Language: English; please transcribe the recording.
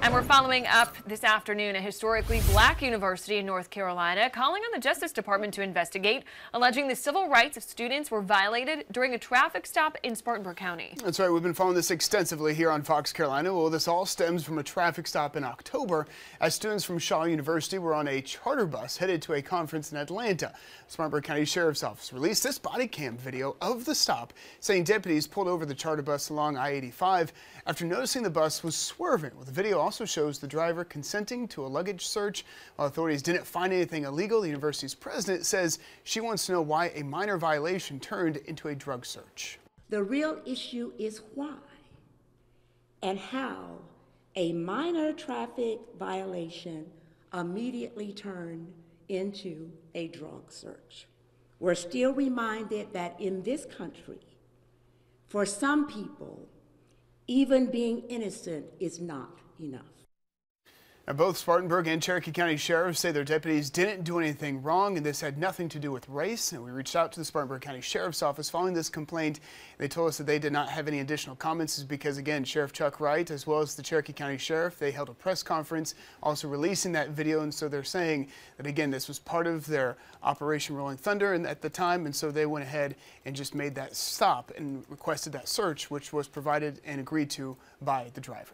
And we're following up this afternoon a historically black university in North Carolina calling on the Justice Department to investigate, alleging the civil rights of students were violated during a traffic stop in Spartanburg County. That's right. We've been following this extensively here on Fox Carolina. Well, this all stems from a traffic stop in October as students from Shaw University were on a charter bus headed to a conference in Atlanta. Spartanburg County Sheriff's Office released this body cam video of the stop, saying deputies pulled over the charter bus along I-85 after noticing the bus was swerving. Well, the video also shows the driver consenting to a luggage search. While authorities didn't find anything illegal, the university's president says she wants to know why a minor violation turned into a drug search. The real issue is why and how a minor traffic violation immediately turned into a drug search. We're still reminded that in this country, for some people, even being innocent is not enough. Now, both Spartanburg and Cherokee County sheriffs say their deputies didn't do anything wrong and this had nothing to do with race. And we reached out to the Spartanburg County Sheriff's Office following this complaint. They told us that they did not have any additional comments because, again, Sheriff Chuck Wright, as well as the Cherokee County Sheriff, they held a press conference also releasing that video. And so they're saying that, again, this was part of their Operation Rolling Thunder and at the time. And so they went ahead and just made that stop and requested that search, which was provided and agreed to by the driver.